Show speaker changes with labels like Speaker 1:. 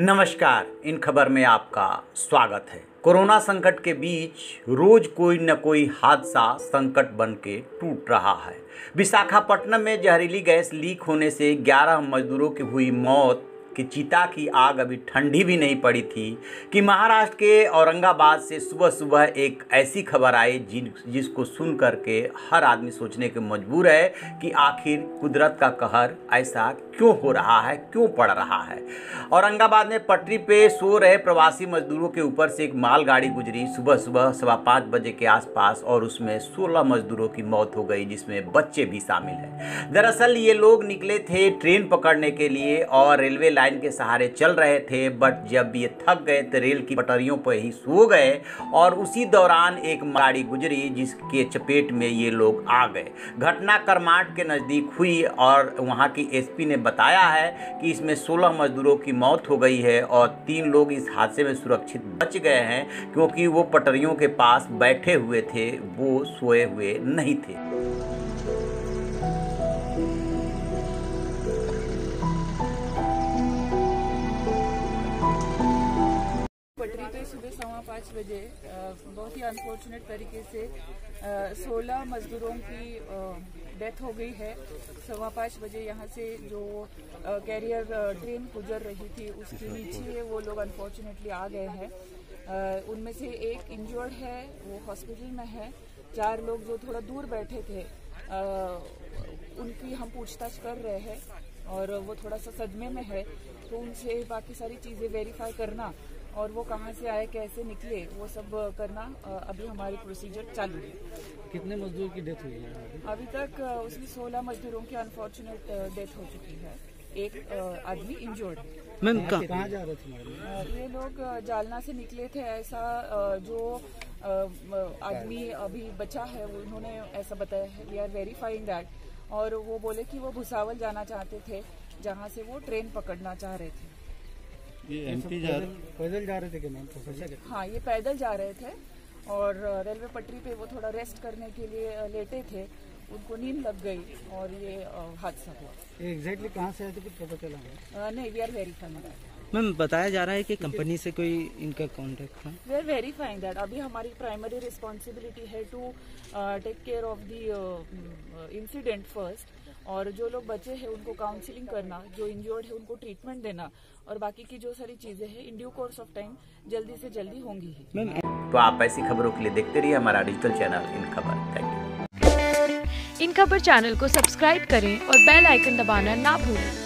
Speaker 1: नमस्कार, इन खबर में आपका स्वागत है। कोरोना संकट के बीच रोज कोई न कोई हादसा संकट बन के टूट रहा है। विशाखापट्टनम में जहरीली गैस लीक होने से 11 मजदूरों की हुई मौत कि चिता की आग अभी ठंडी भी नहीं पड़ी थी कि महाराष्ट्र के औरंगाबाद से सुबह सुबह एक ऐसी खबर आई जिन, जिसको सुन करके हर आदमी सोचने के मजबूर है कि आखिर कुदरत का कहर ऐसा क्यों हो रहा है, क्यों पड़ रहा है। औरंगाबाद में पटरी पे सो रहे प्रवासी मजदूरों के ऊपर से एक मालगाड़ी गुजरी। सुबह सुबह सवा पाँच बजे के आसपास और उसमें सोलह मजदूरों की मौत हो गई, जिसमें बच्चे भी शामिल हैं। दरअसल ये लोग निकले थे ट्रेन पकड़ने के लिए और रेलवे लाइन लाइन के सहारे चल रहे थे बट जब ये थक गए तो रेल की पटरियों पर ही सो गए और उसी दौरान एक गाड़ी गुजरी जिसके चपेट में ये लोग आ गए। घटना करमाट के नज़दीक हुई और वहाँ की एसपी ने बताया है कि इसमें 16 मजदूरों की मौत हो गई है और तीन लोग इस हादसे में सुरक्षित बच गए हैं क्योंकि वो पटरियों के पास बैठे हुए थे, वो सोए हुए नहीं थे।
Speaker 2: पटरी पे सुबह सवा पाँच बजे बहुत ही अनफॉर्चुनेट तरीके से सोलह मजदूरों की डेथ हो गई है। सवा पाँच बजे यहाँ से जो कैरियर ट्रेन गुजर रही थी उसके नीचे वो लोग अनफॉर्चुनेटली आ गए हैं। उनमें से एक इंजर्ड है वो हॉस्पिटल में है। चार लोग जो थोड़ा दूर बैठे थे आ, उनकी हम पूछताछ कर रहे हैं और वो थोड़ा सा सदमे में है तो उनसे बाकी सारी चीज़ें वेरीफाई करना और वो कहाँ से आए कैसे निकले वो सब करना अभी हमारी प्रोसीजर चालू है।
Speaker 3: कितने मजदूर की डेथ हुई है
Speaker 2: अभी तक उसमें सोलह मजदूरों की अनफॉर्चुनेट डेथ हो चुकी है। एक आदमी इंजोर्ड
Speaker 3: मैम कहाँ जा रहे थे
Speaker 2: ये लोग जालना से निकले थे ऐसा जो आदमी अभी बचा है उन्होंने ऐसा बताया है। वी आर वेरीफाइंग दैट और वो बोले कि वो भुसावल जाना चाहते थे जहाँ से वो ट्रेन पकड़ना चाह रहे थे।
Speaker 3: ये एमपी जा रहे पैदल जा रहे थे कि मैम
Speaker 2: हाँ। ये पैदल जा रहे थे और रेलवे पटरी पे वो थोड़ा रेस्ट करने के लिए लेटे थे। उनको नींद लग गई और ये हादसा हुआ।
Speaker 3: एग्जैक्टली कहाँ से आए थे कुछ पता चला?
Speaker 2: नहीं वी आर वेरीफाइंग
Speaker 3: मैम बताया जा रहा है कि कंपनी से कोई इनका कॉन्टेक्ट था?
Speaker 2: वी आर वेरीफाइंग दैट अभी हमारी प्राइमरी रिस्पॉन्सिबिलिटी है to take care of the incident first और जो लोग बचे हैं उनको काउंसलिंग करना जो इंजर्ड है उनको ट्रीटमेंट देना और बाकी की जो सारी चीज़ें हैं in due course of time जल्दी से जल्दी होंगी ही।
Speaker 1: तो आप ऐसी खबरों के लिए देखते रहिए हमारा डिजिटल चैनल इन खबर थैंक यू
Speaker 4: इन खबर चैनल को सब्सक्राइब करें और बेल आइकन दबाना ना भूलें।